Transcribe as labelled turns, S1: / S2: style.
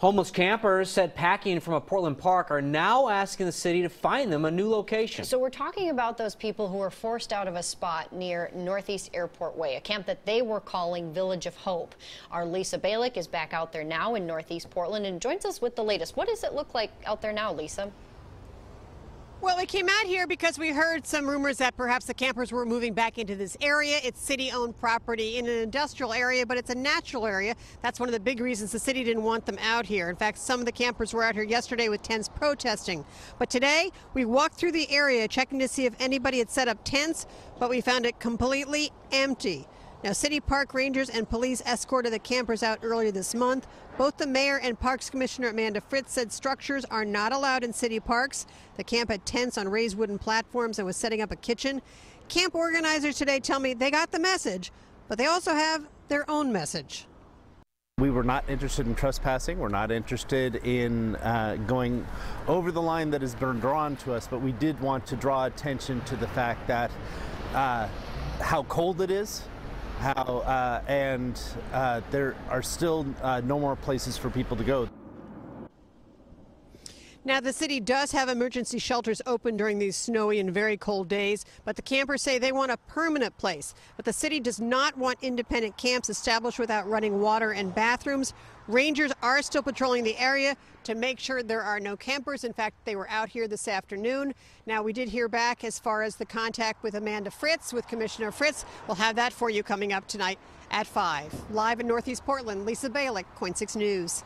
S1: Homeless campers said packing from a Portland park are now asking the city to find them a new location.
S2: So we're talking about those people who were forced out of a spot near Northeast Airport Way, a camp that they were calling Village of Hope. Our Lisa Balick is back out there now in Northeast Portland and joins us with the latest. What does it look like out there now, Lisa?
S3: Well, we came out here because we heard some rumors that perhaps the campers were moving back into this area. It's city owned property in an industrial area, but it's a natural area. That's one of the big reasons the city didn't want them out here. In fact, some of the campers were out here yesterday with tents protesting. But today, we walked through the area checking to see if anybody had set up tents, but we found it completely empty. Now, city park rangers and police escorted the campers out earlier this month. Both the mayor and Parks Commissioner Amanda Fritz said structures are not allowed in city parks. The camp had tents on raised wooden platforms and was setting up a kitchen. Camp organizers today tell me they got the message, but they also have their own message.
S4: We were not interested in trespassing. We're not interested in uh, going over the line that has been drawn to us, but we did want to draw attention to the fact that uh, how cold it is how uh, and uh, there are still uh, no more places for people to go.
S3: Now, the city does have emergency shelters open during these snowy and very cold days, but the campers say they want a permanent place. But the city does not want independent camps established without running water and bathrooms. Rangers are still patrolling the area to make sure there are no campers. In fact, they were out here this afternoon. Now, we did hear back as far as the contact with Amanda Fritz, with Commissioner Fritz. We'll have that for you coming up tonight at 5. Live in Northeast Portland, Lisa Balick, KOIN 6 News.